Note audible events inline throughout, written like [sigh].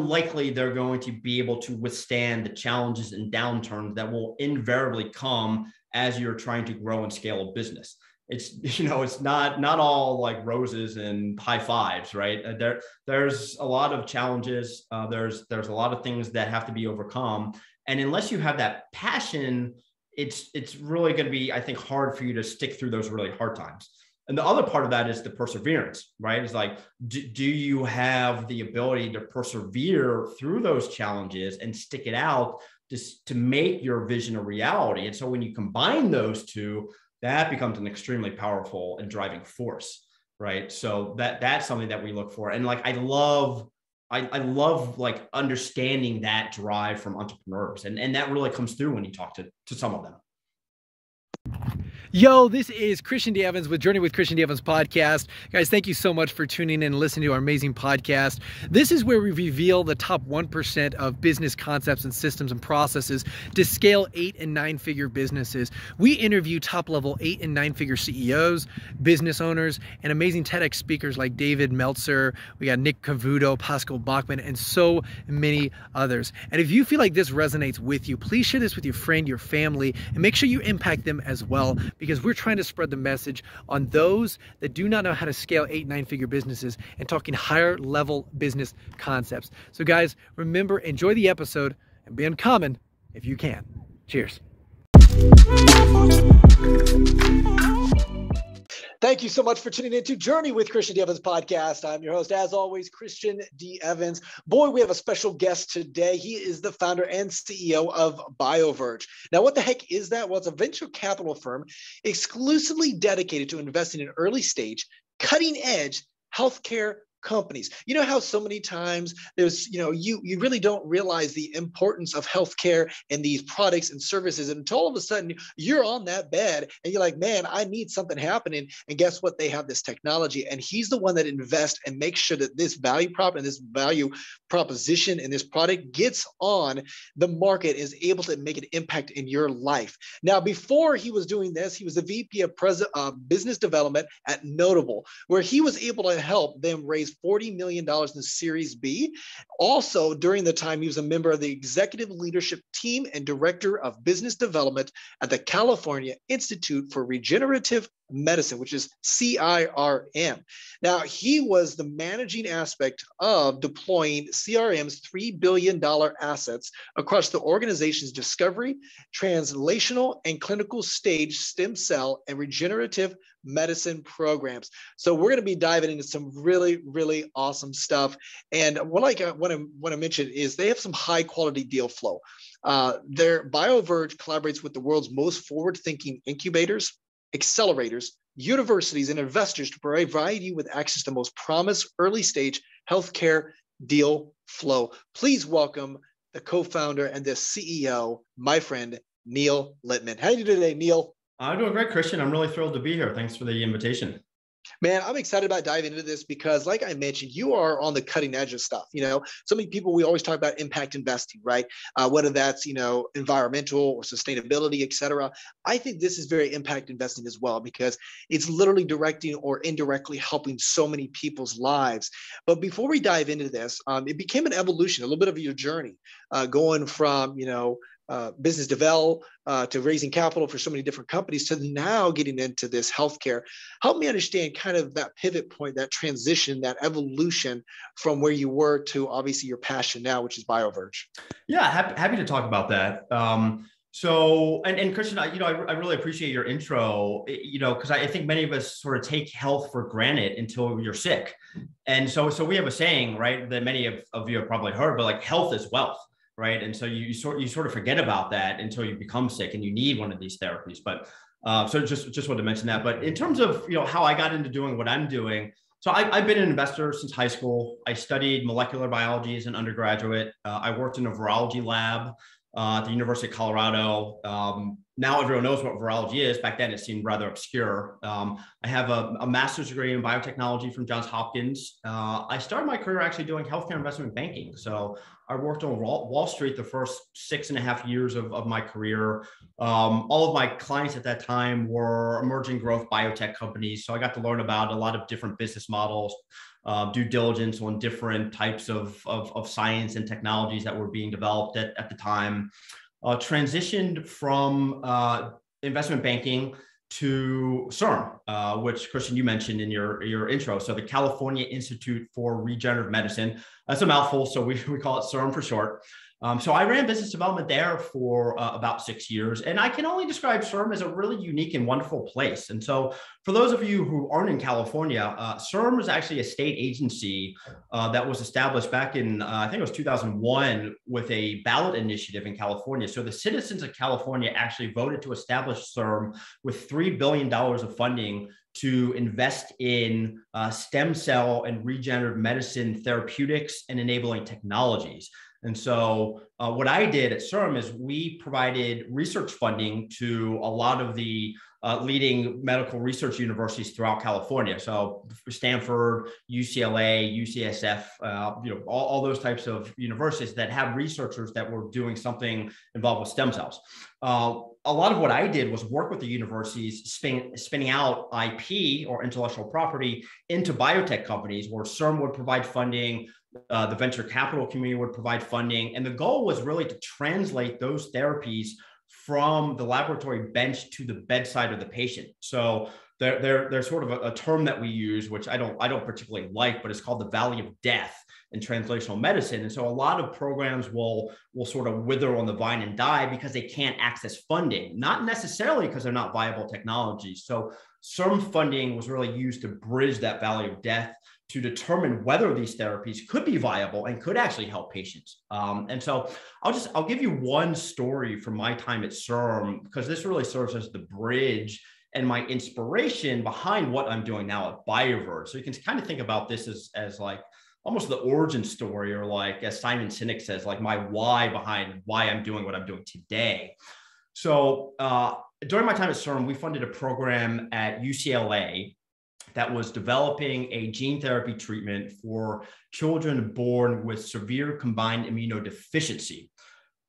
likely they're going to be able to withstand the challenges and downturns that will invariably come as you're trying to grow and scale a business. It's [laughs] you know it's not not all like roses and high fives right? Uh, there there's a lot of challenges. Uh, there's there's a lot of things that have to be overcome. And unless you have that passion it's it's really going to be i think hard for you to stick through those really hard times and the other part of that is the perseverance right? It's like do, do you have the ability to persevere through those challenges and stick it out just to make your vision a reality? And so when you combine those two that becomes an extremely powerful and driving force right? So that that's something that we look for. And like i love I, I love like understanding that drive from entrepreneurs. And, and that really comes through when you talk to, to some of them Yo, this is Christian D. Evans with Journey with Christian D. Evans podcast. Guys, thank you so much for tuning in and listening to our amazing podcast. This is where we reveal the top 1% of business concepts and systems and processes to scale eight and nine figure businesses. We interview top level eight and nine figure CEOs, business owners, and amazing TEDx speakers like David Meltzer. We got Nick Cavuto, Pascal Bachman, and so many others. And if you feel like this resonates with you, please share this with your friend, your family, and make sure you impact them as well because we're trying to spread the message on those that do not know how to scale eight, nine figure businesses and talking higher level business concepts. So, guys, remember, enjoy the episode and be uncommon if you can. Cheers. Thank you so much for tuning in to Journey with Christian D. Evans podcast. I'm your host, as always, Christian D. Evans. Boy, we have a special guest today. He is the founder and CEO of BioVerge. Now, what the heck is that? Well, it's a venture capital firm exclusively dedicated to investing in early stage, cutting edge healthcare companies. You know how so many times there's, you know, you you really don't realize the importance of healthcare and these products and services until all of a sudden you're on that bed and you're like, man, I need something happening. And guess what? They have this technology, and he's the one that invests and makes sure that this value prop and this value proposition and this product gets on the market is able to make an impact in your life. Now, before he was doing this, he was the VP of President uh, Business Development at Notable, where he was able to help them raise raised $40 million in Series B. Also, during the time, he was a member of the executive leadership team and director of business development at the California Institute for Regenerative Medicine, which is CIRM. Now, he was the managing aspect of deploying CIRM's $3 billion assets across the organization's discovery, translational, and clinical stage stem cell and regenerative medicine programs. So we're going to be diving into some really, really awesome stuff. And what I want to want to mention is they have some high quality deal flow. Uh, their BioVerge collaborates with the world's most forward-thinking incubators, accelerators, universities, and investors to provide you with access to the most promised early stage healthcare deal flow. Please welcome the co-founder and the CEO, my friend Neil Littman. How are you today, Neil? I'm doing great, Christian. I'm really thrilled to be here. Thanks for the invitation. Man, I'm excited about diving into this because, like I mentioned, you are on the cutting edge of stuff. You know, so many people we always talk about impact investing, right? Uh, whether that's you know environmental or sustainability, et cetera. I think this is very impact investing as well because it's literally directing or indirectly helping so many people's lives. But before we dive into this, um, it became an evolution, a little bit of your journey, uh, going from you know uh, business develop uh, to raising capital for so many different companies to now getting into this healthcare. Help me understand kind of that pivot point, that transition, that evolution from where you were to obviously your passion now, which is BioVerge. Yeah, happy, happy to talk about that. Um, so, and, and Christian, I, you know, I, I really appreciate your intro, you know, because I, I think many of us sort of take health for granted until you're sick. And so, so we have a saying, right, that many of, of you have probably heard, but like health is wealth right? And so you, you sort you sort of forget about that until you become sick and you need one of these therapies. But uh, so just just wanted to mention that. But in terms of you know how I got into doing what I'm doing, so I, have been an investor since high school. I studied molecular biology as an undergraduate. Uh, I worked in a virology lab uh, at the University of Colorado. Um, now everyone knows what virology is. Back then, it seemed rather obscure. Um, I have a, a, master's degree in biotechnology from Johns Hopkins. Uh, I started my career actually doing healthcare investment banking. So I worked on Wall Street the first six and a half years of, of my career. Um, all of my clients at that time were emerging growth biotech companies. So I got to learn about a lot of different business models, uh, due diligence on different types of, of, of, science and technologies that were being developed at, at the time. Uh, transitioned from uh, investment banking to CIRM, uh, which Christian you mentioned in your your intro. So the California Institute for Regenerative Medicine. That's a mouthful, so we, [laughs] we call it CIRM for short. Um, so I ran business development there for uh, about six years, and I can only describe CIRM as a really unique and wonderful place. And so, for those of you who aren't in California, uh, CIRM is actually a state agency uh, that was established back in uh, I think it was 2001 with a ballot initiative in California. So the citizens of California actually voted to establish CIRM with three billion dollars of funding to invest in uh, stem cell and regenerative medicine therapeutics and enabling technologies. And so, uh, what I did at CIRM is we provided research funding to a lot of the uh, leading medical research universities throughout California. So, Stanford, UCLA, UCSF, uh, you know, all, all, those types of universities that have researchers that were doing something involved with stem cells. Uh, a lot of what I did was work with the universities, spin, spinning out IP or intellectual property into biotech companies, where CIRM would provide funding uh, the venture capital community would provide funding. And the goal was really to translate those therapies from the laboratory bench to the bedside of the patient. So there, there, there's sort of a, a, term that we use, which I don't, I don't particularly like, but it's called the valley of death in translational medicine. And so a lot of programs will, will sort of wither on the vine and die because they can't access funding, not necessarily because they're not viable technologies. So CIRM funding was really used to bridge that valley of death to determine whether these therapies could be viable and could actually help patients. Um, and so I'll just I'll give you one story from my time at CIRM because this really serves as the bridge and my inspiration behind what I'm doing now at BioVerge. So you can kind of think about this as as like almost the origin story, or like as Simon Sinek says, like my why behind why I'm doing what I'm doing today. So uh, during my time at CIRM, we funded a program at UCLA that was developing a gene therapy treatment for children born with severe combined immunodeficiency,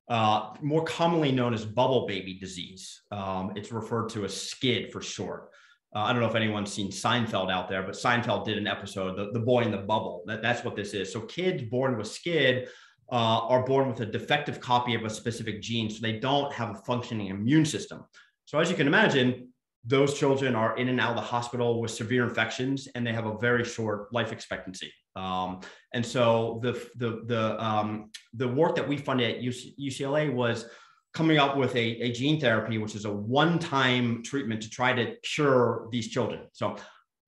uh, more commonly known as bubble baby disease. Um, it's referred to as SCID for short. Uh, I don't know if anyone's seen Seinfeld out there, but Seinfeld did an episode, The, the Boy in the Bubble. That, that's what this is. So kids born with SCID uh, are born with a defective copy of a specific gene, so they don't have a functioning immune system. So as you can imagine, those children are in and out of the hospital with severe infections and they have a very short life expectancy. Um, and so the the the um, the work that we funded at UCLA was coming up with a, a gene therapy, which is a one-time treatment to try to cure these children. So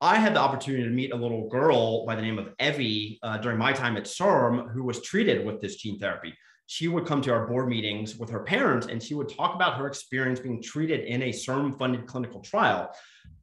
I had the opportunity to meet a little girl by the name of Evie uh, during my time at CIRM who was treated with this gene therapy she would come to our board meetings with her parents and she would talk about her experience being treated in a CIRM funded clinical trial.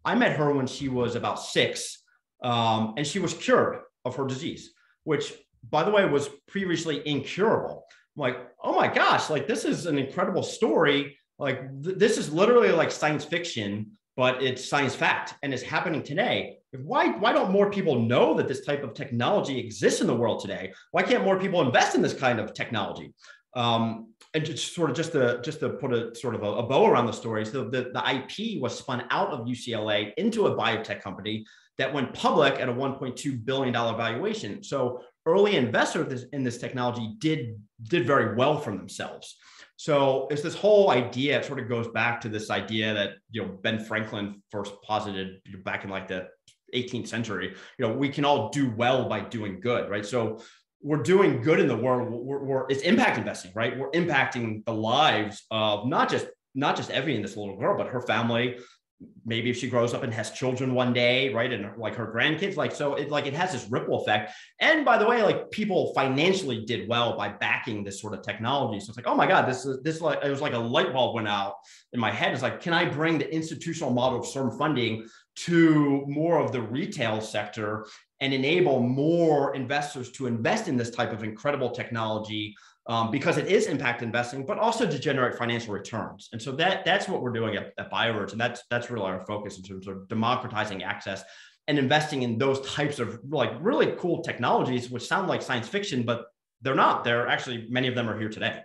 I met her when she was about six um, and she was cured of her disease, which, by the way, was previously incurable. I'm like, oh my gosh, like this is an incredible story. Like th- this is literally like science fiction, but it's science fact and it's happening today why why don't more people know that this type of technology exists in the world today? Why can't more people invest in this kind of technology? Um, and just sort of just to just to put a sort of a, a bow around the story, so the, the IP was spun out of UCLA into a biotech company that went public at a 1.2 billion dollar valuation. So early investors in this technology did did very well for themselves. So it's this whole idea. It sort of goes back to this idea that you know Ben Franklin first posited back in like the 18th century you know we can all do well by doing good right? So we're doing good in the world we're, we're, it's impact investing right? We're impacting the lives of not just not just Evie and this little girl but her family. Maybe if she grows up and has children one day right? And like her grandkids like so it like it has this ripple effect. And by the way like people financially did well by backing this sort of technology. So it's like oh my god this is this like it was like a light bulb went out in my head. It's like can i bring the institutional model of CIRM funding to more of the retail sector and enable more investors to invest in this type of incredible technology um, because it is impact investing, but also to generate financial returns. And so that that's what we're doing at, at BioVerge, and that's that's really our focus in terms of democratizing access and investing in those types of like really cool technologies, which sound like science fiction, but they're not. They're actually many of them are here today.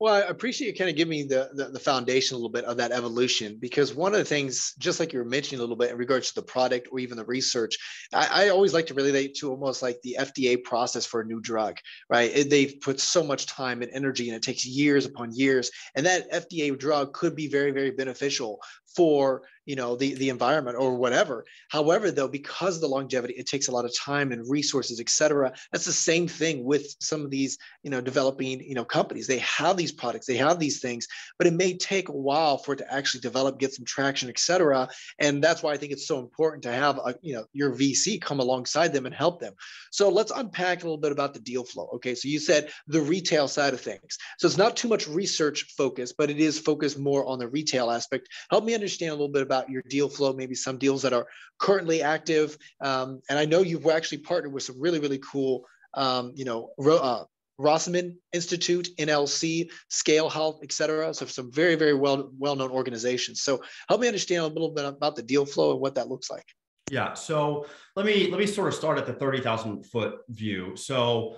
Well, I appreciate you kind of giving me the, the, the foundation a little bit of that evolution because one of the things, just like you were mentioning a little bit in regards to the product or even the research, I, I always like to relate to almost like the FDA process for a new drug, right? It, they've put so much time and energy, and it takes years upon years, and that FDA drug could be very, very beneficial for you know the the environment or whatever. However though because of the longevity it takes a lot of time and resources etc that's the same thing with some of these you know developing you know companies. They have these products they have these things but it may take a while for it to actually develop get some traction etc and that's why i think it's so important to have a, you know your vc come alongside them and help them. So let's unpack a little bit about the deal flow. Okay so you said the retail side of things. So it's not too much research focus but it is focused more on the retail aspect. Help me understand a little bit about your deal flow, maybe some deals that are currently active. Um, and I know you've actually partnered with some really, really cool, um, you know, uh, Rosenman Institute, NLC, Scale Health, et cetera. So some very, very well, well-known organizations. So help me understand a little bit about the deal flow and what that looks like. Yeah. So let me let me sort of start at the 30,000 foot view. So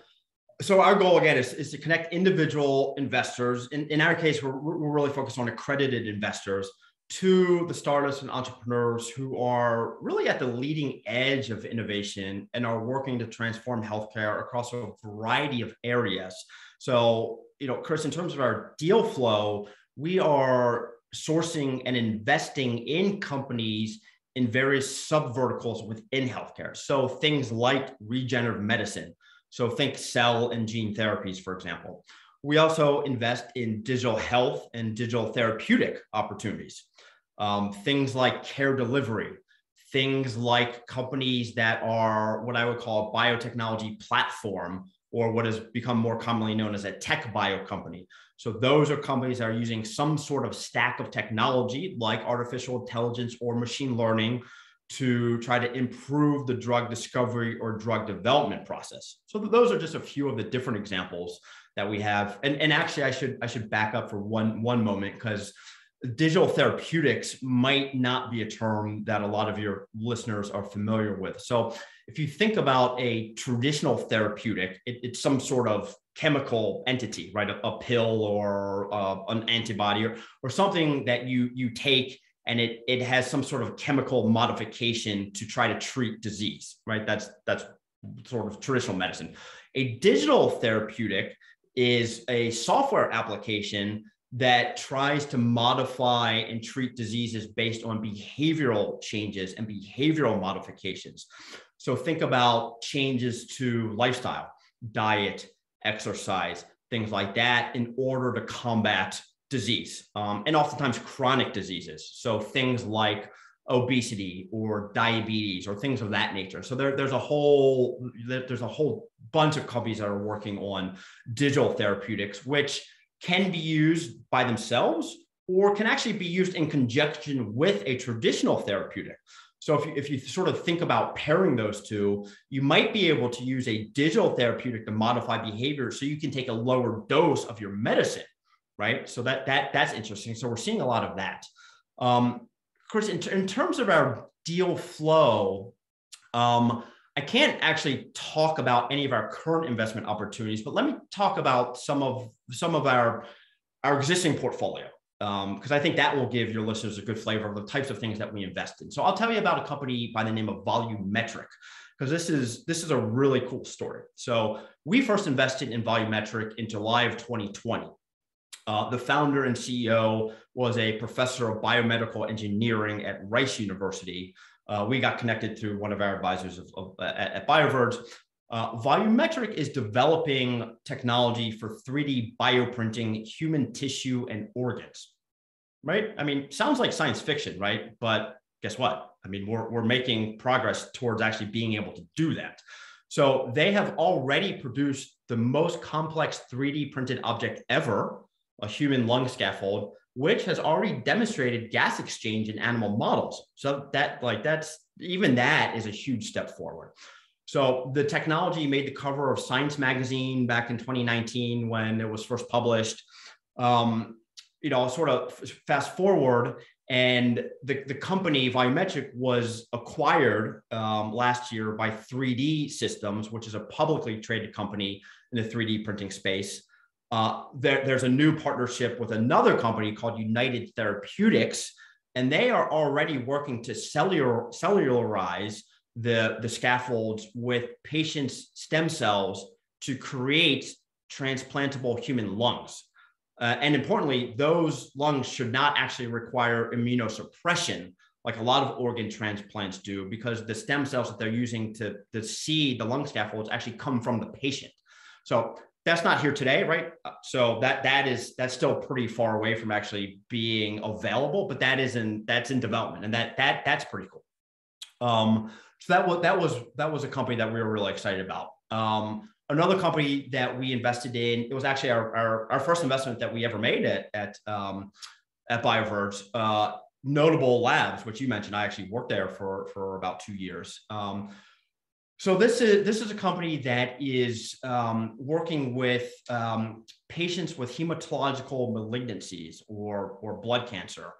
so our goal again is, is to connect individual investors. In, in our case, we're, we're really focused on accredited investors to the startups and entrepreneurs who are really at the leading edge of innovation and are working to transform healthcare across a variety of areas. So, you know, Chris, in terms of our deal flow, we are sourcing and investing in companies in various sub verticals within healthcare. So, things like regenerative medicine. So, think cell and gene therapies, for example. We also invest in digital health and digital therapeutic opportunities. Um, things like care delivery, things like companies that are what I would call a biotechnology platform, or what has become more commonly known as a tech bio company. So those are companies that are using some sort of stack of technology like artificial intelligence or machine learning to try to improve the drug discovery or drug development process. So those are just a few of the different examples that we have. And, and actually, I should I should back up for one one moment because digital therapeutics might not be a term that a lot of your listeners are familiar with. So if you think about a traditional therapeutic, it, it's some sort of chemical entity, right? A, a pill or uh, an antibody or, or something that you you take and it it has some sort of chemical modification to try to treat disease, right? That's that's sort of traditional medicine. A digital therapeutic is a software application that tries to modify and treat diseases based on behavioral changes and behavioral modifications. So think about changes to lifestyle, diet, exercise, things like that in order to combat disease um, and oftentimes chronic diseases. So things like obesity or diabetes or things of that nature. So there, there's a whole there's a whole bunch of companies that are working on digital therapeutics, which can be used by themselves or can actually be used in conjunction with a traditional therapeutic. So if you, if you sort of think about pairing those two, you might be able to use a digital therapeutic to modify behavior so you can take a lower dose of your medicine, right? So that that that's interesting. So we're seeing a lot of that. Um, Chris, in, in terms of our deal flow, um, I can't actually talk about any of our current investment opportunities, but let me talk about some of some of our our existing portfolio because um, I think that will give your listeners a good flavor of the types of things that we invest in. So I'll tell you about a company by the name of Volumetric because this is this is a really cool story. So we first invested in Volumetric in July of 2020. Uh, the founder and CEO was a professor of biomedical engineering at Rice University uh, we got connected through one of our advisors of, of, at, at BioVerge. Uh, Volumetric is developing technology for 3D bioprinting human tissue and organs, right? I mean, sounds like science fiction, right? But guess what? I mean, we're, we're making progress towards actually being able to do that. So they have already produced the most complex 3D printed object ever, a human lung scaffold, which has already demonstrated gas exchange in animal models. So that like that's even that is a huge step forward. So the technology made the cover of Science magazine back in 2019 when it was first published. Um, you know, sort of fast forward, and the, the company Volumetric was acquired um, last year by 3D Systems, which is a publicly traded company in the 3D printing space. Uh, there, there's a new partnership with another company called United Therapeutics, and they are already working to cellular, cellularize the, the scaffolds with patients' stem cells to create transplantable human lungs. Uh, and importantly, those lungs should not actually require immunosuppression like a lot of organ transplants do, because the stem cells that they're using to, to seed the lung scaffolds actually come from the patient. So that's not here today, right? Uh, so that that is that's still pretty far away from actually being available, but that is in that's in development, and that that that's pretty cool. Um, so that was that was that was a company that we were really excited about. Um, another company that we invested in, it was actually our our, our first investment that we ever made at at um, at BioVerge. Uh, notable labs, which you mentioned, I actually worked there for for about two years. Um, so this is this is a company that is um, working with um, patients with hematological malignancies or or blood cancer.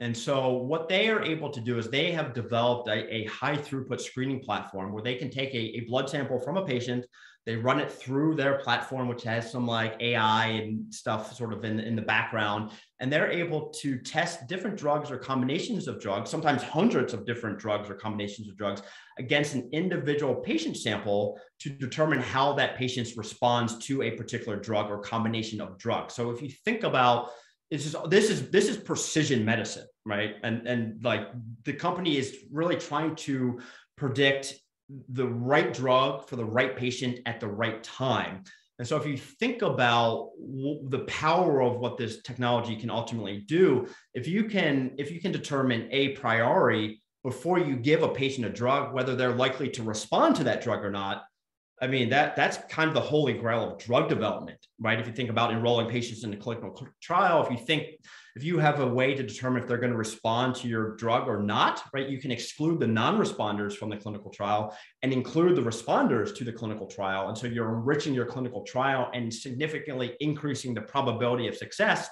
And so what they are able to do is they have developed a, a high throughput screening platform where they can take a, a blood sample from a patient they run it through their platform, which has some like AI and stuff sort of in, in the background. And they're able to test different drugs or combinations of drugs, sometimes hundreds of different drugs or combinations of drugs against an individual patient sample to determine how that patient responds to a particular drug or combination of drugs. So if you think about this is this is this is precision medicine, right? And and like the company is really trying to predict the right drug for the right patient at the right time. And so, if you think about the power of what this technology can ultimately do, if you can, if you can determine a priori before you give a patient a drug, whether they're likely to respond to that drug or not, I mean, that that's kind of the holy grail of drug development, right? If you think about enrolling patients in a clinical trial, if you think if you have a way to determine if they're going to respond to your drug or not, right, you can exclude the non-responders from the clinical trial and include the responders to the clinical trial. And so you're enriching your clinical trial and significantly increasing the probability of success.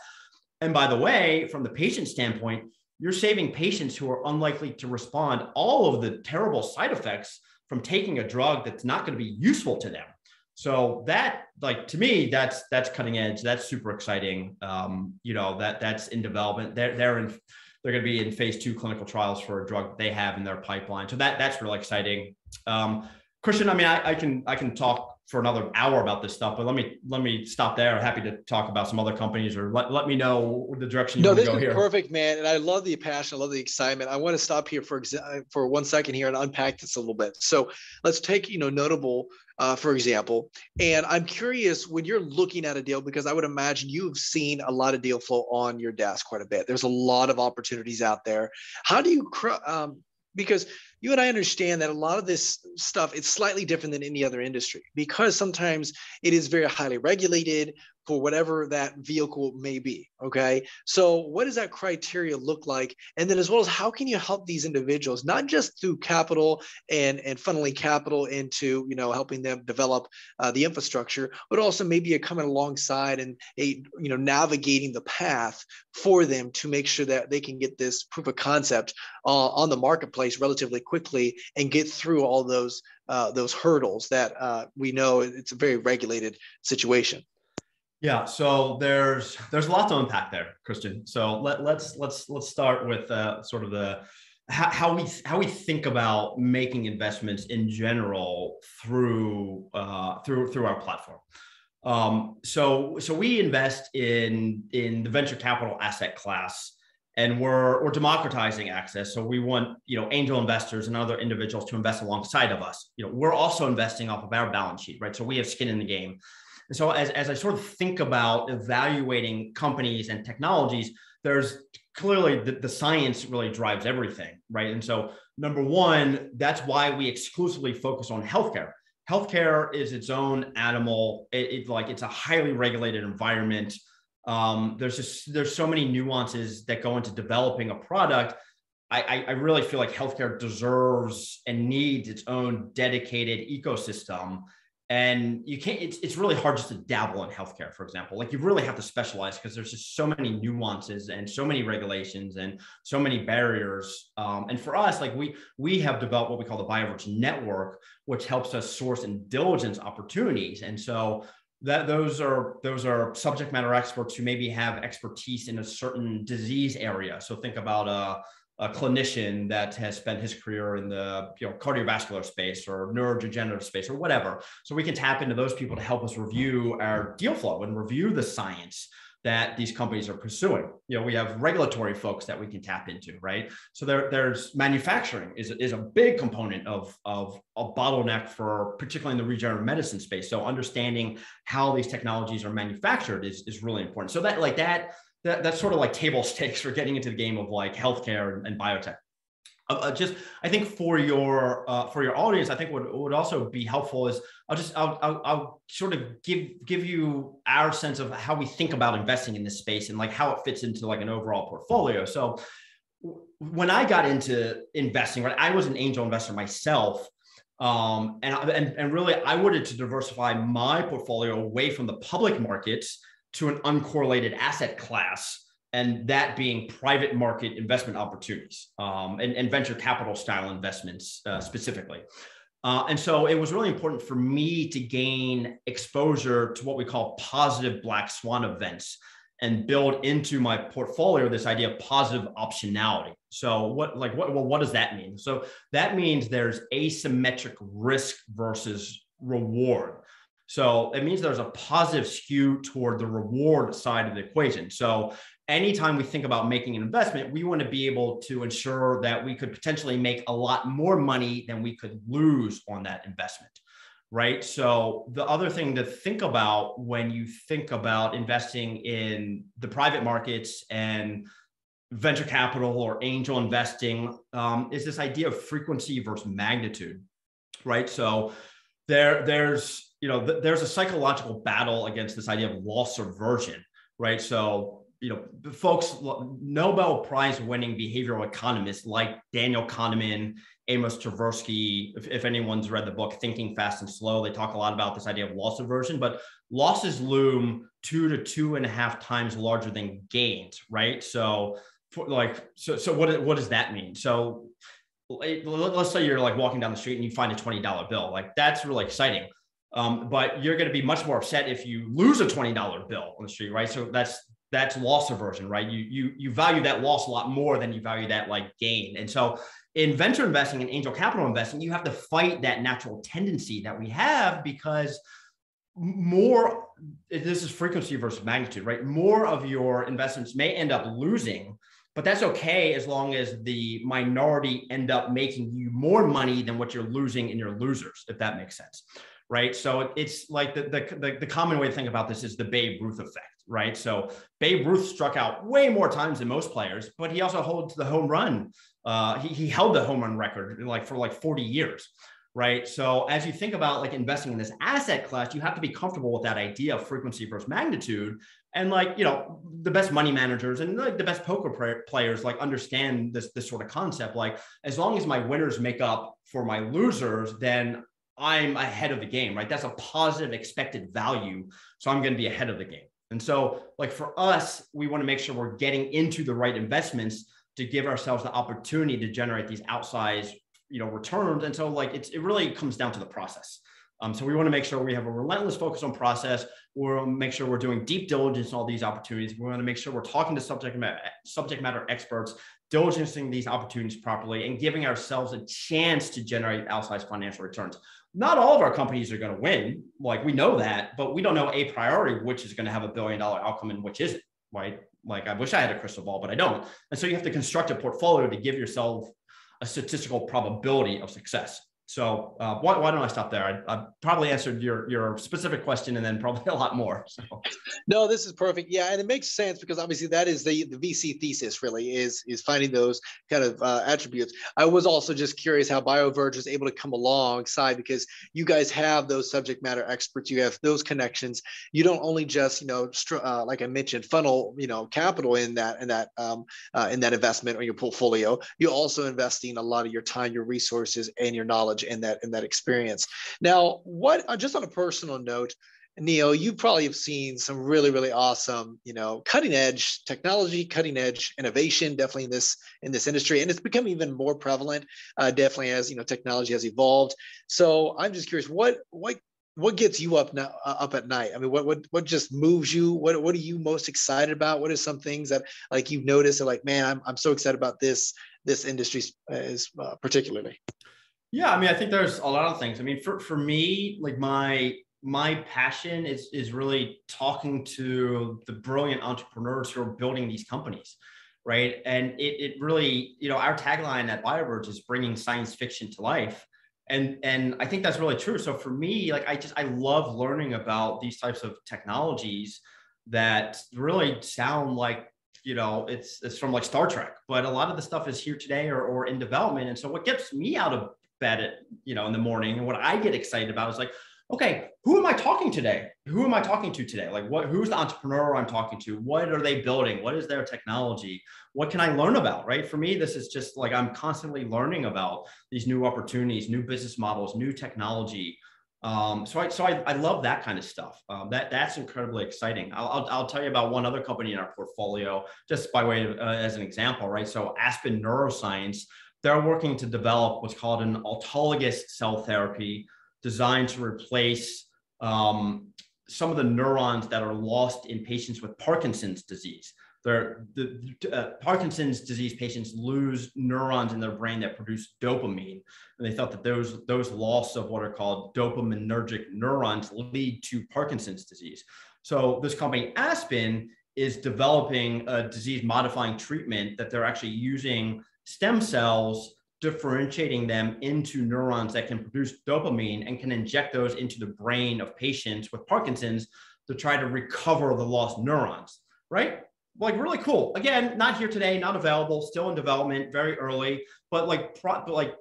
And by the way, from the patient standpoint, you're saving patients who are unlikely to respond all of the terrible side effects from taking a drug that's not going to be useful to them. So that, like to me, that's that's cutting edge. That's super exciting. Um, you know that that's in development. They're they're in they're going to be in phase two clinical trials for a drug they have in their pipeline. So that that's really exciting. Um, Christian, I mean, I, I can I can talk for another hour about this stuff, but let me let me stop there. I'm happy to talk about some other companies or let, let me know the direction you no, want to go here. Perfect, man. And I love the passion, I love the excitement. I want to stop here for exa- for one second here and unpack this a little bit. So let's take you know notable uh, for example. And I'm curious when you're looking at a deal, because I would imagine you've seen a lot of deal flow on your desk quite a bit. There's a lot of opportunities out there. How do you, um, because you and I understand that a lot of this stuff it's slightly different than any other industry because sometimes it is very highly regulated for whatever that vehicle may be. Okay. So, what does that criteria look like? And then, as well as how can you help these individuals, not just through capital and, and funneling capital into, you know, helping them develop uh, the infrastructure, but also maybe coming alongside and a, you know, navigating the path for them to make sure that they can get this proof of concept uh, on the marketplace relatively quickly and get through all those uh, those hurdles that uh, we know it's a very regulated situation. Yeah, so there's there's a lot to unpack there, Christian. So let, let's let's let's start with uh, sort of the how, how, we how we think about making investments in general through uh, through through our platform. Um, so so we invest in in the venture capital asset class, and we're we're democratizing access. So we want you know angel investors and other individuals to invest alongside of us. You know we're also investing off of our balance sheet, right? So we have skin in the game. And so as, as I sort of think about evaluating companies and technologies, there's clearly the, the science really drives everything, right? And so number one, that's why we exclusively focus on healthcare. Healthcare is its own animal. It, it like it's a highly regulated environment. Um, there's just there's so many nuances that go into developing a product. I, I really feel like healthcare deserves and needs its own dedicated ecosystem and you can't it's, it's really hard just to dabble in healthcare for example. Like you really have to specialize because there's just so many nuances and so many regulations and so many barriers. Um, and for us like we we have developed what we call the bioverge network which helps us source and diligence opportunities. And so that those are those are subject matter experts who maybe have expertise in a certain disease area. So think about a, a clinician that has spent his career in the you know cardiovascular space or neurodegenerative space or whatever. So we can tap into those people to help us review our deal flow and review the science that these companies are pursuing. You know, we have regulatory folks that we can tap into, right? So there, there's manufacturing is, is a big component of, of a bottleneck for particularly in the regenerative medicine space. So understanding how these technologies are manufactured is, is really important. So that like that, that that's sort of like table [laughs] stakes for getting into the game of like healthcare and, and biotech. Uh, uh, just I think for your uh, for your audience, I think what would also be helpful is I'll just I'll, I'll, I'll sort of give give you our sense of how we think about investing in this space and like how it fits into like an overall portfolio. So when I got into investing, right, I was an angel investor myself. Um, and, and, and really, I wanted to diversify my portfolio away from the public markets to an uncorrelated asset class and that being private market investment opportunities um, and, and, venture capital style investments uh, specifically. Uh, and so it was really important for me to gain exposure to what we call positive black swan events and build into my portfolio this idea of positive optionality. So what like what well what does that mean? So that means there's asymmetric risk versus reward. So it means there's a positive skew toward the reward side of the equation. So anytime we think about making an investment, we want to be able to ensure that we could potentially make a lot more money than we could lose on that investment. Right. So, the other thing to think about when you think about investing in the private markets and venture capital or angel investing um, is this idea of frequency versus magnitude. Right. So, there, there's, you know, th- there's a psychological battle against this idea of loss aversion. Right. So, you know, folks, Nobel Prize winning behavioral economists like Daniel Kahneman, Amos Tversky, if, if, anyone's read the book Thinking Fast and Slow, they talk a lot about this idea of loss aversion, but losses loom two to two and a half times larger than gains, right? So, for like, so, so what, what does that mean? So, let's say you're like walking down the street and you find a $20 bill, like that's really exciting. Um, but you're going to be much more upset if you lose a $20 bill on the street, right? So that's that's loss aversion, right? You you you value that loss a lot more than you value that like gain. And so in venture investing and angel capital investing, you have to fight that natural tendency that we have because more this is frequency versus magnitude, right? More of your investments may end up losing, but that's okay as long as the minority end up making you more money than what you're losing in your losers, if that makes sense. Right. So it's like the, the, the, common way to think about this is the Babe Ruth effect right? So Babe Ruth struck out way more times than most players, but he also holds the home run. Uh, he, he held the home run record like for like 40 years, right? So as you think about like investing in this asset class, you have to be comfortable with that idea of frequency versus magnitude. And like, you know, the best money managers and like the best poker players like understand this, this sort of concept. Like as long as my winners make up for my losers, then I'm ahead of the game, right? That's a positive expected value. So I'm going to be ahead of the game. And so, like for us, we want to make sure we're getting into the right investments to give ourselves the opportunity to generate these outsized, you know, returns. And so, like it's it really comes down to the process. Um, so we want to make sure we have a relentless focus on process. We want to make sure we're doing deep diligence in all these opportunities. We want to make sure we're talking to subject matter, subject matter experts, diligencing these opportunities properly, and giving ourselves a chance to generate outsized financial returns not all of our companies are going to win. Like we know that, but we don't know a priori which is going to have a billion dollar outcome and which isn't. Right? Like I wish I had a crystal ball, but I don't. And so you have to construct a portfolio to give yourself a statistical probability of success. So uh, why, why, don't I stop there? I, I, probably answered your your specific question and then probably a lot more. So. No, this is perfect. Yeah, and it makes sense because obviously that is the the VC thesis. Really is is finding those kind of uh, attributes. I was also just curious how BioVerge is able to come alongside because you guys have those subject matter experts. You have those connections. You don't only just you know uh, like I mentioned funnel you know capital in that in that um, uh, in that investment or your portfolio. You're also investing a lot of your time, your resources, and your knowledge knowledge in that in that experience. Now, what uh, just on a personal note, Neil, you probably have seen some really, really awesome, you know, cutting edge technology, cutting edge innovation, definitely in this in this industry, and it's become even more prevalent, uh, definitely as you know technology has evolved. So I'm just curious, what what what gets you up now uh, up at night i mean what what what just moves you what what are you most excited about what are some things that like you've noticed and like man i'm, I'm so excited about this this industry is uh, particularly yeah i mean i think there's a lot of things. I mean for for me like my my passion is is really talking to the brilliant entrepreneurs who are building these companies right? And it, it really you know our tagline at bioverge is bringing science fiction to life. And and i think that's really true. So for me like i just i love learning about these types of technologies that really sound like you know it's it's from like star trek but a lot of the stuff is here today or, or in development. And so what gets me out of bed at you know in the morning and what i get excited about is like okay, who am I talking today? Who am I talking to today? Like what who's the entrepreneur I'm talking to? What are they building? What is their technology? What can I learn about? Right? For me, this is just like I'm constantly learning about these new opportunities, new business models, new technology. Um, so I so I, I love that kind of stuff. Um, that that's incredibly exciting. I'll, I'll, I'll, tell you about one other company in our portfolio, just by way of uh, as an example, right? So Aspen Neuroscience, they're working to develop what's called an autologous cell therapy designed to replace um, some of the neurons that are lost in patients with Parkinson's disease. the uh, Parkinson's disease patients lose neurons in their brain that produce dopamine, and they thought that those those loss of what are called dopaminergic neurons lead to Parkinson's disease. So this company Aspen is developing a disease modifying treatment that they're actually using stem cells differentiating them into neurons that can produce dopamine and can inject those into the brain of patients with Parkinson's to try to recover the lost neurons, right? Like really cool. Again, not here today, not available, still in development, very early, but like pro, like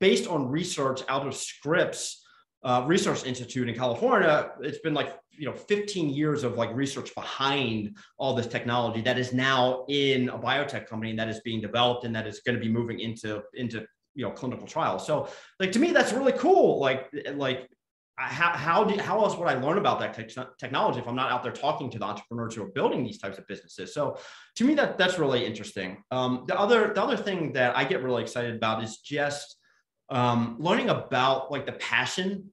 based on research out of Scripps uh, Research Institute in California, it's been like you know 15 years of like research behind all this technology that is now in a biotech company that is being developed and that is going to be moving into into you know clinical trials. So like to me that's really cool. Like like how how do how else would I learn about that te- technology if I'm not out there talking to the entrepreneurs who are building these types of businesses? So to me that that's really interesting. Um, the other the other thing that I get really excited about is just um, learning about like the passion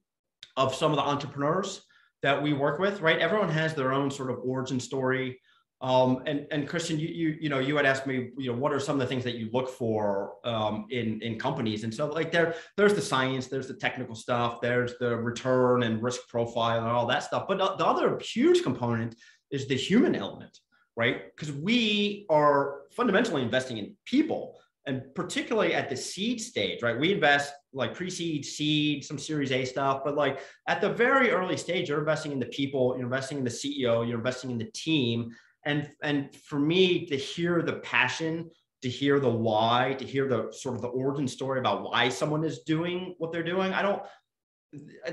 of some of the entrepreneurs that we work with, right? Everyone has their own sort of origin story. Um, and and Christian, you you you know you had asked me, you know, what are some of the things that you look for um, in in companies? And so like there there's the science, there's the technical stuff, there's the return and risk profile and all that stuff. But the other huge component is the human element, right? Because we are fundamentally investing in people and particularly at the seed stage, right? We invest like pre-seed, seed, some Series A stuff, but like at the very early stage, you're investing in the people, you're investing in the CEO, you're investing in the team, and and for me to hear the passion, to hear the why, to hear the sort of the origin story about why someone is doing what they're doing, I don't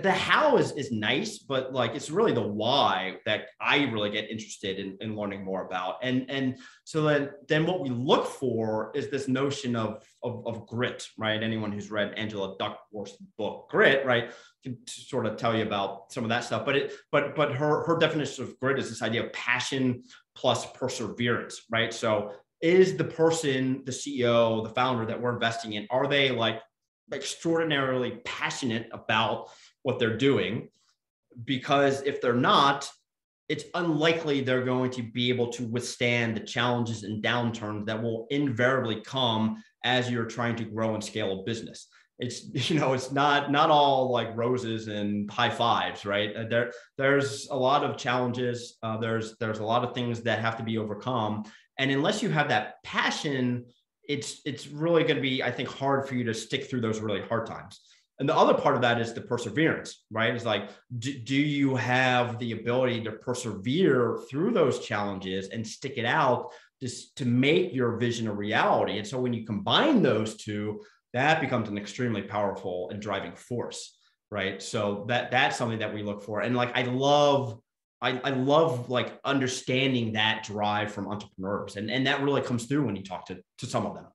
the how is is nice, but like it's really the why that I really get interested in, in learning more about. And and so then then what we look for is this notion of, of, of grit, right? Anyone who's read Angela Duckworth's book Grit, right, can sort of tell you about some of that stuff. But it but but her her definition of grit is this idea of passion plus perseverance, right? So is the person, the CEO, the founder that we're investing in, are they like extraordinarily passionate about what they're doing because if they're not it's unlikely they're going to be able to withstand the challenges and downturns that will invariably come as you're trying to grow and scale a business. It's [laughs] you know it's not not all like roses and high fives right? Uh, there there's a lot of challenges. Uh, there's there's a lot of things that have to be overcome. And unless you have that passion it's it's really going to be i think hard for you to stick through those really hard times. And the other part of that is the perseverance right? It's like do, do you have the ability to persevere through those challenges and stick it out just to make your vision a reality? And so when you combine those two that becomes an extremely powerful and driving force right? So that that's something that we look for. And like i love I, I love like understanding that drive from entrepreneurs and, and that really comes through when you talk to, to some of them.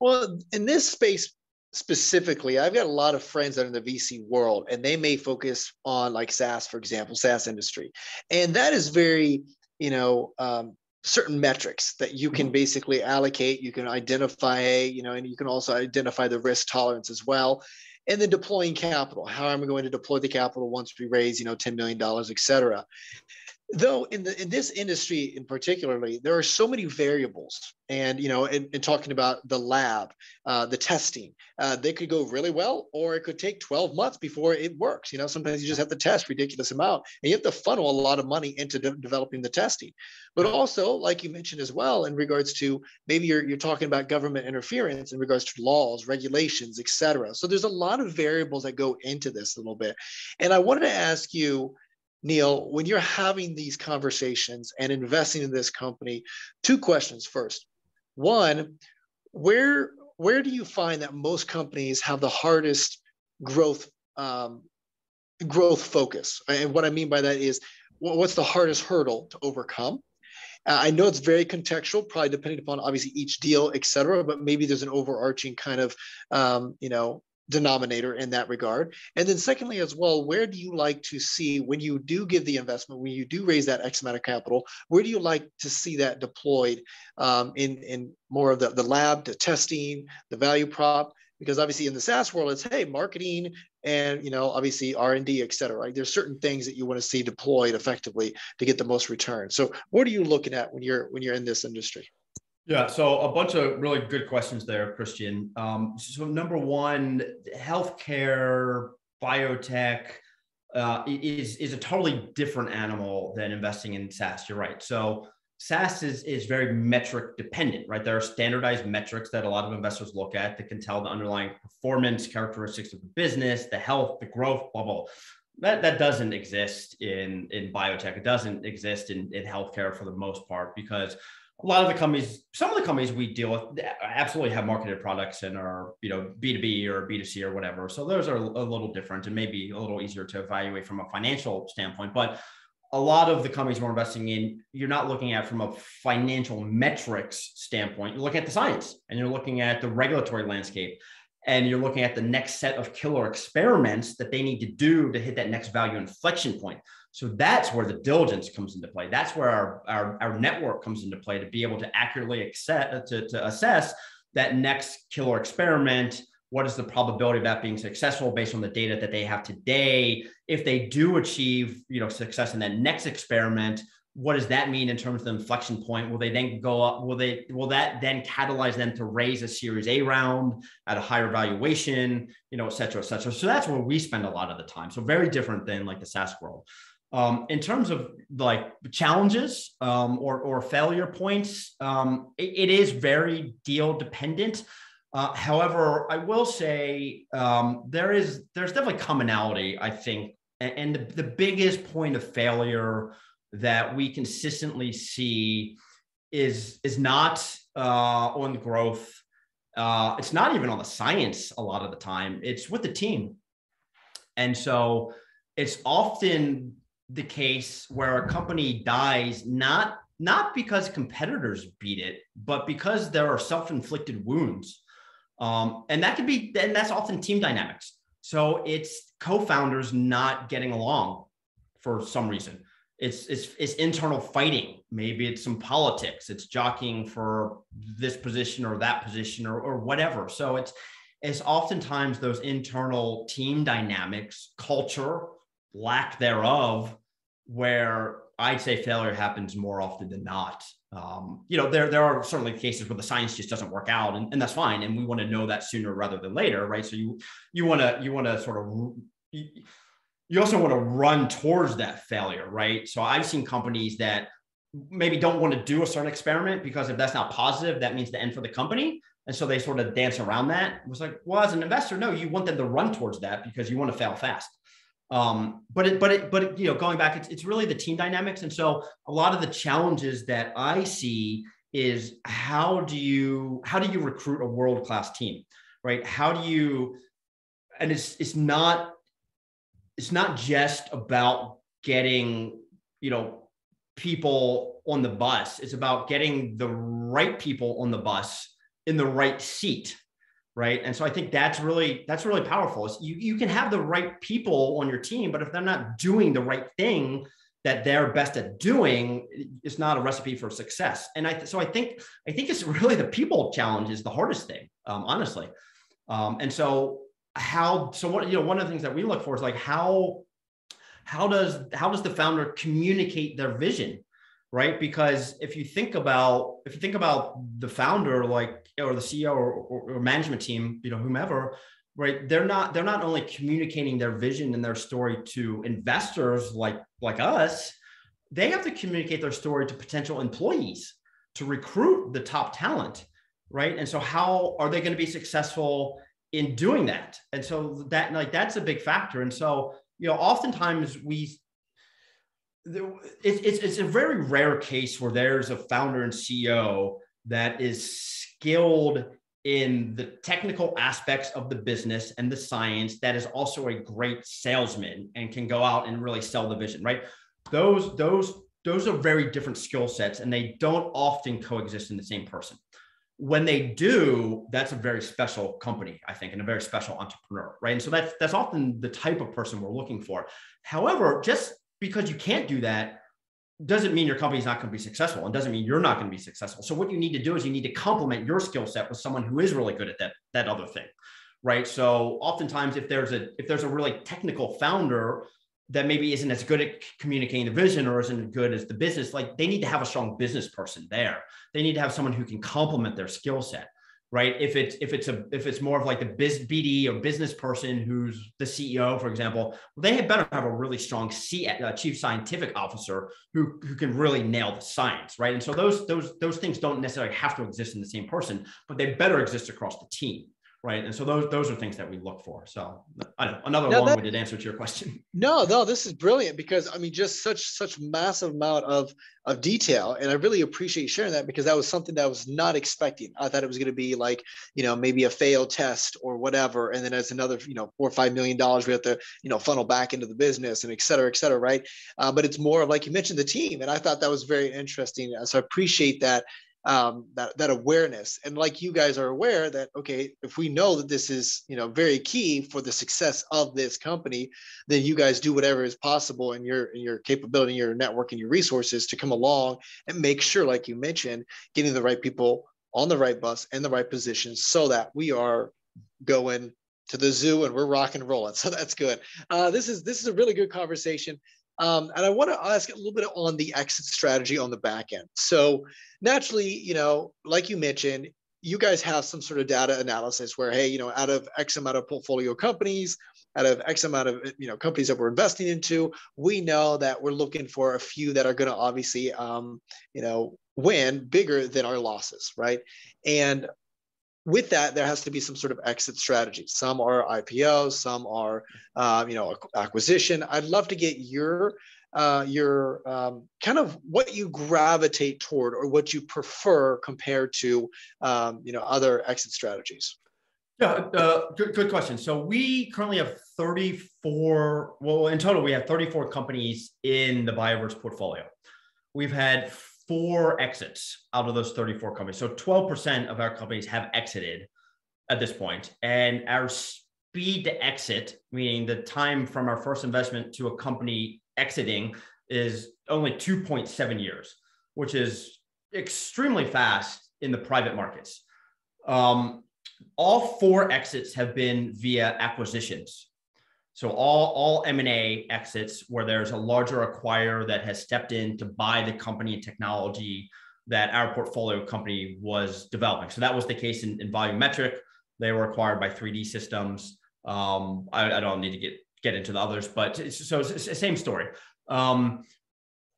Well, in this space specifically, I've got a lot of friends that are in the VC world and they may focus on like SaaS, for example, SaaS industry. And that is very, you know, um, certain metrics that you can mm-hmm. basically allocate. You can identify, you know, and you can also identify the risk tolerance as well. And then deploying capital. How am I going to deploy the capital once we raise, you know, $10 million, et cetera? Though in the in this industry in particularly there are so many variables and you know in, in talking about the lab uh, the testing uh, they could go really well or it could take 12 months before it works. You know sometimes you just have to test ridiculous amount and you have to funnel a lot of money into de- developing the testing. But also like you mentioned as well in regards to maybe you're, you're talking about government interference in regards to laws regulations etc so there's a lot of variables that go into this a little bit. And i wanted to ask you Neil, when you're having these conversations and investing in this company, two questions first. One, where where do you find that most companies have the hardest growth um, growth focus? And what I mean by that is, what's the hardest hurdle to overcome? Uh, I know it's very contextual, probably depending upon obviously each deal, et cetera, but maybe there's an overarching kind of, um, you know, denominator in that regard? And then secondly, as well, where do you like to see when you do give the investment, when you do raise that X amount of capital, where do you like to see that deployed um, in, in more of the, the lab, the testing, the value prop? Because obviously in the SaaS world, it's, hey, marketing and, you know, obviously R&D, et cetera, right? There's certain things that you want to see deployed effectively to get the most return. So what are you looking at when you're, when you're in this industry? Yeah, so a bunch of really good questions there, Christian. Um, so number one, healthcare, biotech uh, is is a totally different animal than investing in SaaS. You're right. So SaaS is is very metric dependent, right? There are standardized metrics that a lot of investors look at that can tell the underlying performance characteristics of the business, the health, the growth, blah. That, that doesn't exist in in biotech. It doesn't exist in, in healthcare for the most part because a lot of the companies, some of the companies we deal with absolutely have marketed products and are, you know, B2B or B2C or whatever. So those are a little different and maybe a little easier to evaluate from a financial standpoint. But a lot of the companies we're investing in, you're not looking at from a financial metrics standpoint. You're looking at the science and you're looking at the regulatory landscape and you're looking at the next set of killer experiments that they need to do to hit that next value inflection point. So that's where the diligence comes into play. That's where our, our, our network comes into play to be able to accurately accept, uh, to, to assess that next killer experiment. What is the probability of that being successful based on the data that they have today? If they do achieve, you know, success in that next experiment, what does that mean in terms of the inflection point? Will they then go up? Will they will that then catalyze them to raise a series A round at a higher valuation, you know, et cetera, et cetera. So that's where we spend a lot of the time. So very different than like the SaaS world. Um, in terms of like challenges um, or, or failure points, um, it, it is very deal dependent. Uh, however, I will say um, there is there's definitely commonality. I think, and, and the, the biggest point of failure that we consistently see is is not uh, on growth. Uh, it's not even on the science a lot of the time. It's with the team, and so it's often the case where a company dies not not because competitors beat it, but because there are self-inflicted wounds. Um, and that could be, and that's often team dynamics. So it's co-founders not getting along for some reason. It's, it's, it's internal fighting. Maybe it's some politics. It's jockeying for this position or that position or, or whatever. So it's, it's oftentimes those internal team dynamics, culture, lack thereof, where I'd say failure happens more often than not. Um, you know, there there are certainly cases where the science just doesn't work out, and, and that's fine. And we want to know that sooner rather than later, right? So you you want to you want to sort of you, also want to run towards that failure, right? So I've seen companies that maybe don't want to do a certain experiment because if that's not positive, that means the end for the company. And so they sort of dance around that. It was like, well, as an investor, no, you want them to run towards that because you want to fail fast. Um, but it, but it, but you know, going back, it's, it's really the team dynamics. And so a lot of the challenges that I see is how do you how do you recruit a world class team, right? How do you, and it's it's not it's not just about getting you know people on the bus. It's about getting the right people on the bus in the right seat right? And so i think that's really that's really powerful. You, you can have the right people on your team but if they're not doing the right thing that they're best at doing it's not a recipe for success. And i so i think i think it's really the people challenge is the hardest thing um, honestly. Um, and so how so what you know one of the things that we look for is like how how does how does the founder communicate their vision right? Because if you think about if you think about the founder like or the ceo or, or, or management team you know whomever right? They're not they're not only communicating their vision and their story to investors like like us they have to communicate their story to potential employees to recruit the top talent right? And so how are they going to be successful in doing that? And so that like that's a big factor. And so you know oftentimes we it's, it's, it's a very rare case where there's a founder and ceo that is skilled in the technical aspects of the business and the science that is also a great salesman and can go out and really sell the vision right? Those those those are very different skill sets and they don't often coexist in the same person. When they do that's a very special company i think and a very special entrepreneur right? And so that's that's often the type of person we're looking for. However just because you can't do that doesn't mean your company's not going to be successful and doesn't mean you're not going to be successful. So what you need to do is you need to complement your skill set with someone who is really good at that that other thing. Right? So oftentimes if there's a if there's a really technical founder that maybe isn't as good at communicating the vision or isn't as good as the business, like they need to have a strong business person there. They need to have someone who can complement their skill set right? If it's if it's a if it's more of like the biz BD or business person who's the CEO, for example, they had better have a really strong C, uh, chief scientific officer who who can really nail the science, right? And so those those those things don't necessarily have to exist in the same person, but they better exist across the team right? And so those those are things that we look for. So I don't know, another now long-winded that, answer to your question. [laughs] No, no, this is brilliant because I mean, just such such massive amount of of detail, and I really appreciate sharing that because that was something that I was not expecting. I thought it was going to be like you know maybe a failed test or whatever, and then as another you know four or five million dollars we have to you know funnel back into the business and et cetera, et cetera, right? Uh, but it's more of like you mentioned the team, and I thought that was very interesting. So I appreciate that um, that that awareness. And like you guys are aware that okay if we know that this is you know very key for the success of this company then you guys do whatever is possible in your in your capability your network and your resources to come along and make sure like you mentioned getting the right people on the right bus and the right positions so that we are going to the zoo and we're rock and rolling. [laughs] So that's good. Uh, this is this is a really good conversation um, and I want to ask a little bit on the exit strategy on the back end. So naturally, you know, like you mentioned, you guys have some sort of data analysis where, hey, you know, out of X amount of portfolio companies, out of X amount of you know companies that we're investing into, we know that we're looking for a few that are going to obviously, um, you know, win bigger than our losses, right? And with that, there has to be some sort of exit strategy. Some are IPO, some are, uh, you know, acquisition. I'd love to get your uh, your um, kind of what you gravitate toward or what you prefer compared to, um, you know, other exit strategies. Yeah, uh, good, good question. So we currently have 34. Well, in total, we have 34 companies in the BioVerge portfolio. We've had four exits out of those 34 companies. So 12% of our companies have exited at this point. And our speed to exit, meaning the time from our first investment to a company exiting, is only 2.7 years, which is extremely fast in the private markets. Um, all four exits have been via acquisitions. So all, all M&A exits where there's a larger acquirer that has stepped in to buy the company and technology that our portfolio company was developing. So that was the case in, in Volumetric. They were acquired by 3D Systems. Um, I, I, don't need to get, get into the others, but it's, so it's the same story. Um,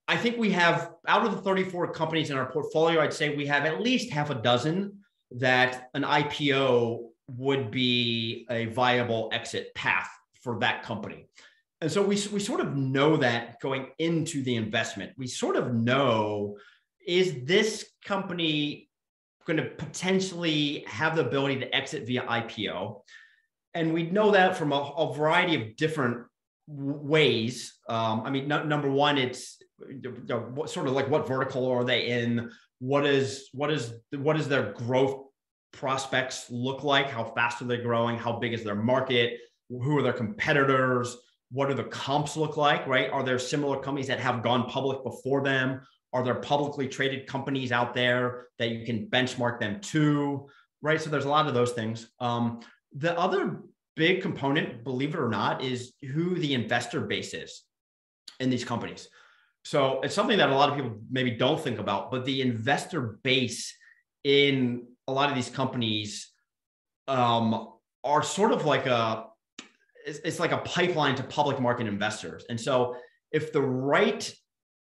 I think we have out of the 34 companies in our portfolio, I'd say we have at least half a dozen that an IPO would be a viable exit path for that company. And so we, we sort of know that going into the investment. We sort of know is this company going to potentially have the ability to exit via IPO? And we know that from a, a variety of different ways. Um, I mean, number one, it's you know, what, sort of like what vertical are they in? What is what is what is their growth prospects look like? How fast are they growing? How big is their market? Who are their competitors? What do the comps look like right? Are there similar companies that have gone public before them? Are there publicly traded companies out there that you can benchmark them to right? So there's a lot of those things. Um, the other big component, believe it or not, is who the investor base is in these companies. So it's something that a lot of people maybe don't think about, but the investor base in a lot of these companies um, are sort of like a it's, it's like a pipeline to public market investors. And so if the right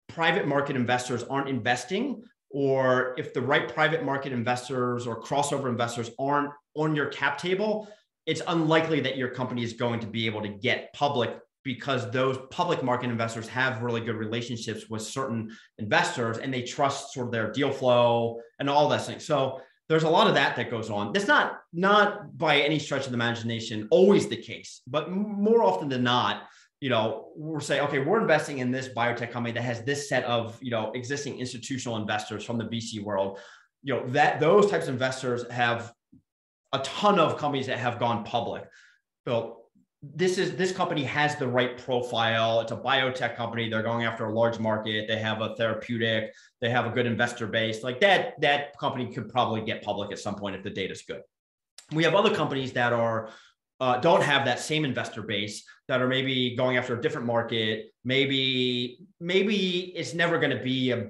private market investors aren't investing, or if the right private market investors or crossover investors aren't on your cap table, it's unlikely that your company is going to be able to get public because those public market investors have really good relationships with certain investors and they trust sort of their deal flow and all that thing. So there's a lot of that that goes on. That's not not by any stretch of the imagination always the case, but more often than not, you know, we're saying, okay, we're investing in this biotech company that has this set of, you know, existing institutional investors from the VC world. You know, that those types of investors have a ton of companies that have gone public. So this is this company has the right profile. It's a biotech company. They're going after a large market. They have a therapeutic. They have a good investor base. Like that, that company could probably get public at some point if the data is good. We have other companies that are uh, don't have that same investor base that are maybe going after a different market. Maybe maybe it's never going to be a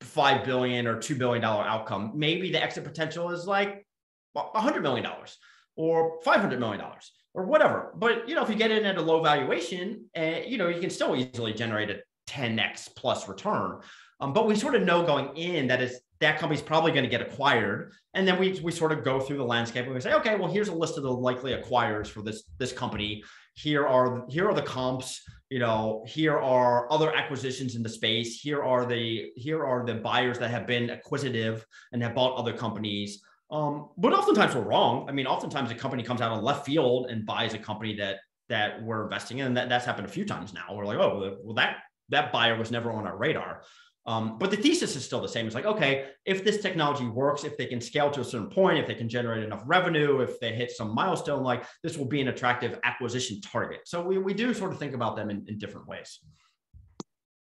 five billion or two billion dollar outcome. Maybe the exit potential is like hundred million dollars or five hundred million dollars or whatever. But you know, if you get in at a low valuation, uh, you know, you can still easily generate a 10x plus return. Um, but we sort of know going in that is that company's probably going to get acquired, and then we we sort of go through the landscape and we say, okay, well, here's a list of the likely acquirers for this this company. Here are here are the comps. You know, here are other acquisitions in the space. Here are the here are the buyers that have been acquisitive and have bought other companies. Um, but oftentimes we're wrong. I mean, oftentimes a company comes out of left field and buys a company that that we're investing in, and that, that's happened a few times now. We're like, oh, well, that that buyer was never on our radar. Um, but the thesis is still the same. It's like, okay, if this technology works, if they can scale to a certain point, if they can generate enough revenue, if they hit some milestone, like this will be an attractive acquisition target. So we, we do sort of think about them in, in different ways.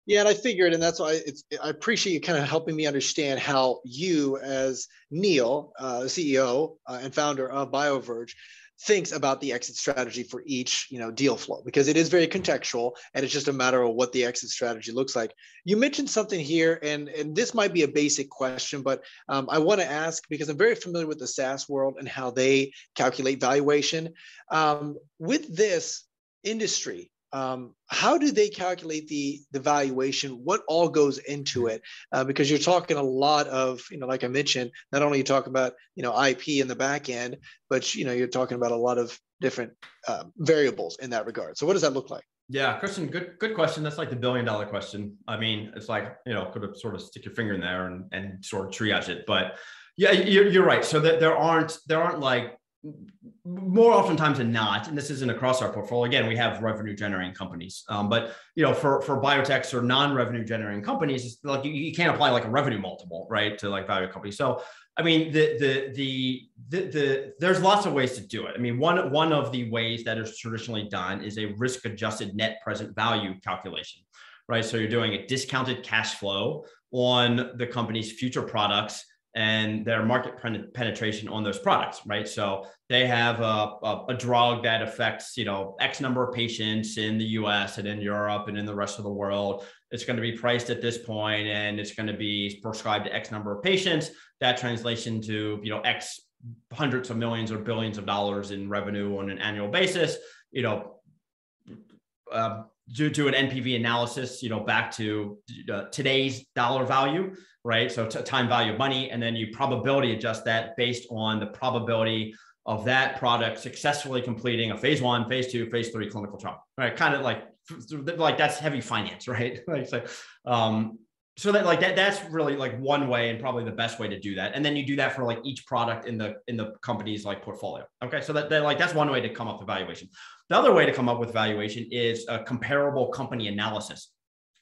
Yeah, and I figured, and that's why it's. I appreciate you kind of helping me understand how you, as Neil, uh, CEO uh, and founder of BioVerge, thinks about the exit strategy for each you know deal flow because it is very contextual and it's just a matter of what the exit strategy looks like you mentioned something here and and this might be a basic question but um, i want to ask because i'm very familiar with the saas world and how they calculate valuation um, with this industry um, how do they calculate the the valuation? What all goes into it? Uh, because you're talking a lot of you know like i mentioned not only you talk about you know ip in the back end but you know you're talking about a lot of different uh, variables in that regard. So what does that look like? Yeah Christian good good question. That's like the billion dollar question. I mean it's like you know could have sort of stick your finger in there and, and sort of triage it. But yeah you're, you're right. So that there aren't there aren't like more oftentimes than not, and this isn't across our portfolio. Again, we have revenue generating companies, um, but you know, for for biotechs or non-revenue generating companies, like you, you can't apply like a revenue multiple, right, to like value companies. So, I mean, the, the the the the there's lots of ways to do it. I mean, one one of the ways that is traditionally done is a risk-adjusted net present value calculation, right? So you're doing a discounted cash flow on the company's future products and their market penetration on those products, right? So they have a, a, a, drug that affects, you know, X number of patients in the US and in Europe and in the rest of the world. It's going to be priced at this point and it's going to be prescribed to X number of patients. That translation to, you know, X hundreds of millions or billions of dollars in revenue on an annual basis, you know, uh, due to an NPV analysis, you know, back to uh, today's dollar value, right? So t- time value of money, and then you probability adjust that based on the probability of that product successfully completing a phase one, phase two, phase three clinical trial, right? Kind of like like that's heavy finance, [laughs] right? like so, um, so that like that that's really like one way and probably the best way to do that and then you do that for like each product in the in the company's like portfolio okay so that, that like that's one way to come up with valuation the other way to come up with valuation is a comparable company analysis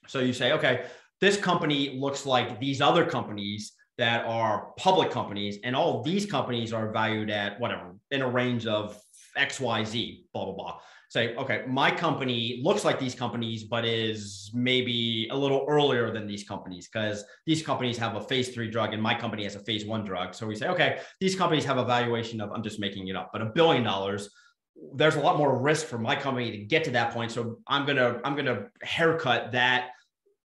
so you say okay this company looks like these other companies that are public companies, and all these companies are valued at whatever in a range of X, Y, Z, blah, blah, blah. Say, okay, my company looks like these companies, but is maybe a little earlier than these companies because these companies have a phase three drug and my company has a phase one drug. So we say, okay, these companies have a valuation of, I'm just making it up, but a billion dollars there's a lot more risk for my company to get to that point. So I'm gonna I'm gonna haircut that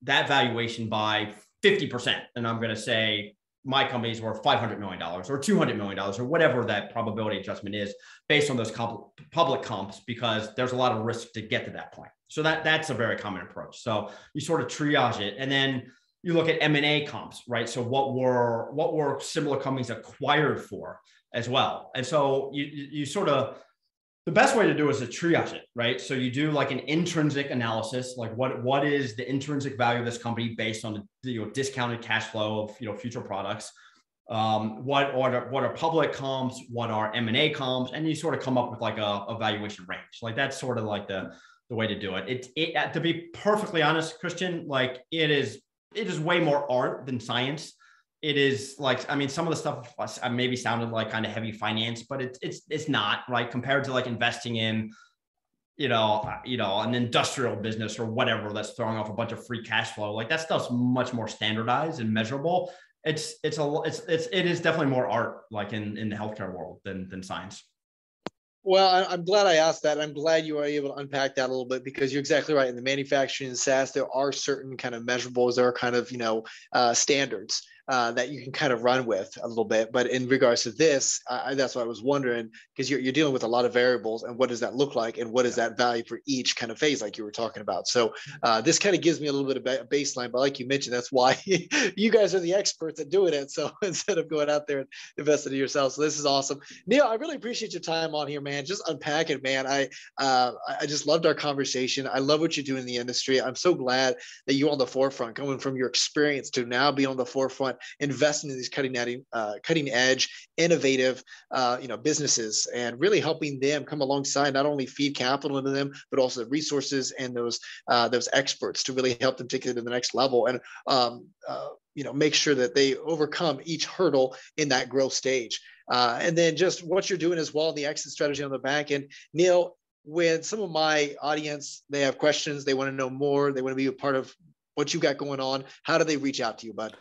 that valuation by 50%. And I'm gonna say my company's worth $500 million or $200 million or whatever that probability adjustment is based on those comp- public comps because there's a lot of risk to get to that point. So that that's a very common approach. So you sort of triage it and then you look at M&A comps, right? So what were what were similar companies acquired for as well. And so you you sort of the best way to do is to triage it, right? So you do like an intrinsic analysis, like what what is the intrinsic value of this company based on the you know, discounted cash flow of you know future products. Um, what are what are public comps? What are M and A comps? And you sort of come up with like a, a valuation range. Like that's sort of like the the way to do it. It, it to be perfectly honest, Christian, like it is it is way more art than science it is like I mean some of the stuff maybe sounded like kind of heavy finance, but it's it's it's not right compared to like investing in you know uh, you know an industrial business or whatever that's throwing off a bunch of free cash flow. Like that stuff's much more standardized and measurable. It's it's a it's it's it is definitely more art like in in the healthcare world than than science. Well, I'm glad I asked that. I'm glad you were able to unpack that a little bit because you're exactly right. In the manufacturing and SaaS, there are certain kind of measurables, there are kind of you know uh, standards uh, that you can kind of run with a little bit. But in regards to this, I, that's what I was wondering because you're, you're dealing with a lot of variables and what does that look like and what is that value for each kind of phase, like you were talking about. So uh, this kind of gives me a little bit of baseline. But like you mentioned, that's why [laughs] you guys are the experts at doing it. So [laughs] instead of going out there and investing in yourself, so this is awesome. Neil, I really appreciate your time on here, man. Just unpack it, man. I uh, I just loved our conversation. I love what you do in the industry. I'm so glad that you're on the forefront, going from your experience to now be on the forefront investing in these cutting edge, uh, cutting edge, innovative, uh, you know, businesses, and really helping them come alongside, not only feed capital into them, but also the resources and those uh, those experts to really help them take it to the next level, and um, uh, you know, make sure that they overcome each hurdle in that growth stage. Uh, and then just what you're doing as well, the exit strategy on the back end. Neil, when some of my audience they have questions, they want to know more, they want to be a part of what you've got going on. How do they reach out to you, bud?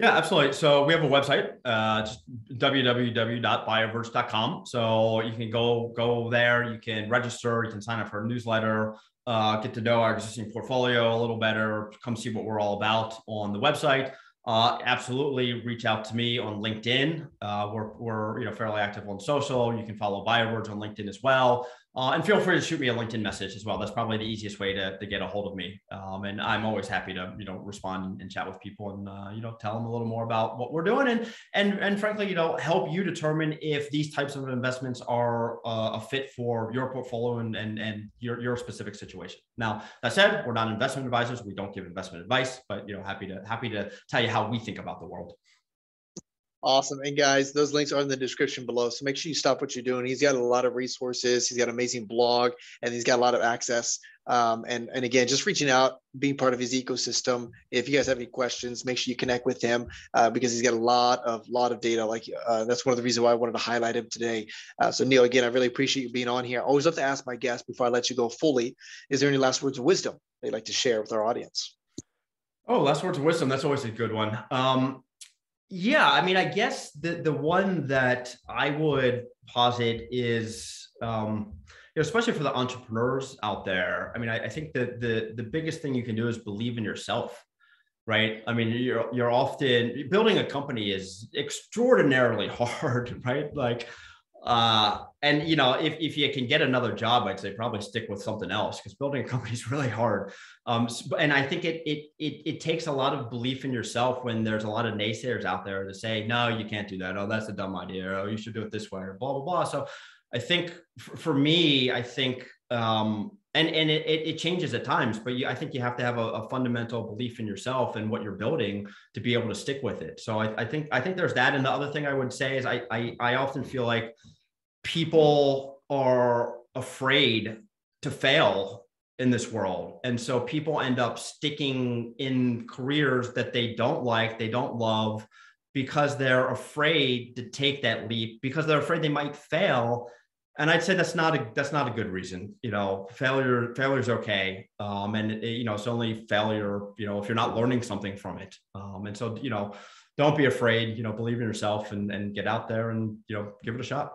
Yeah, absolutely. So we have a website, uh, www.bioverge.com. So you can go go there. You can register. You can sign up for a newsletter. Uh, get to know our existing portfolio a little better. Come see what we're all about on the website. Uh, absolutely, reach out to me on LinkedIn. Uh, we're we're you know fairly active on social. You can follow BioVerge on LinkedIn as well. Uh, and feel free to shoot me a LinkedIn message as well. That's probably the easiest way to, to get a hold of me. Um, and I'm always happy to, you know, respond and chat with people and, uh, you know, tell them a little more about what we're doing and, and, and frankly, you know, help you determine if these types of investments are uh, a fit for your portfolio and, and, and your, your specific situation. Now, that said, we're not investment advisors. We don't give investment advice, but, you know, happy to, happy to tell you how we think about the world. Awesome. And guys, those links are in the description below. So make sure you stop what you're doing. He's got a lot of resources. He's got an amazing blog and he's got a lot of access. Um, and, and again, just reaching out, being part of his ecosystem. If you guys have any questions, make sure you connect with him uh, because he's got a lot of lot of data. Like uh, that's one of the reasons why I wanted to highlight him today. Uh, so Neil, again, I really appreciate you being on here. I always love to ask my guests before I let you go fully. Is there any last words of wisdom they'd like to share with our audience? Oh, last words of wisdom. That's always a good one. Um, yeah, I mean, I guess the the one that I would posit is, um, you know, especially for the entrepreneurs out there. I mean, I, I think that the the biggest thing you can do is believe in yourself, right? I mean, you're you're often building a company is extraordinarily [laughs] hard, right? Like uh, and you know, if, if you can get another job, I'd say probably stick with something else because building a company is [laughs] really hard. Um, and I think it, it it it takes a lot of belief in yourself when there's a lot of naysayers out there to say, no, you can't do that. Oh, that's a dumb idea. Oh, you should do it this way, or blah blah blah. So, I think for, for me, I think um, and and it, it changes at times but you, i think you have to have a, a, fundamental belief in yourself and what you're building to be able to stick with it so I, I, think i think there's that and the other thing i would say is I, I i often feel like people are afraid to fail in this world. And so people end up sticking in careers that they don't like, they don't love because they're afraid to take that leap because they're afraid they might fail. And I'd say that's not a that's not a good reason. You know, failure failure is okay, um, and it, you know it's only failure. You know, if you're not learning something from it. Um, and so you know, don't be afraid. You know, believe in yourself and and get out there and you know give it a shot.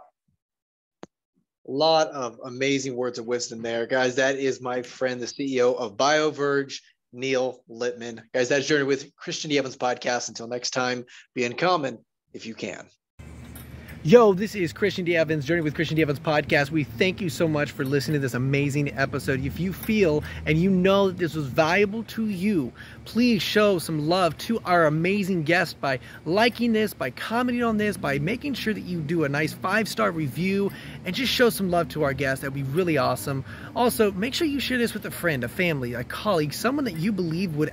A lot of amazing words of wisdom there, guys. That is my friend, the CEO of BioVerge, Neil Littman. Guys, that's Journey with Christian Evans podcast. Until next time, be uncommon if you can. Yo, this is Christian D. Evans, Journey with Christian D. Evans podcast. We thank you so much for listening to this amazing episode. If you feel and you know that this was valuable to you, please show some love to our amazing guest by liking this, by commenting on this, by making sure that you do a nice five star review and just show some love to our guest. That'd be really awesome. Also, make sure you share this with a friend, a family, a colleague, someone that you believe would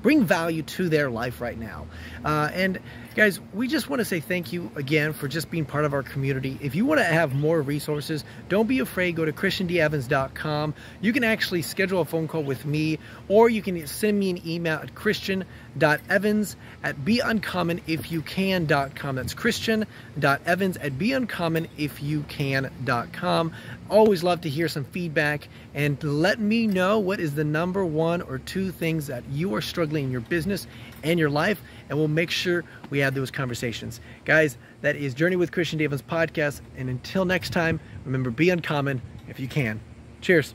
bring value to their life right now. Uh, and guys, we just want to say thank you again for just being part of our community. If you want to have more resources, don't be afraid. Go to christiandevans.com. You can actually schedule a phone call with me, or you can send me an email at christian.evans at beuncommonifyoucan.com. That's christian.evans at beuncommonifyoucan.com. Always love to hear some feedback and let me know what is the number one or two things that you are struggling in your business and your life, and we'll make sure we have those conversations. Guys, that is Journey with Christian D. Evans podcast. And until next time, remember be uncommon if you can. Cheers.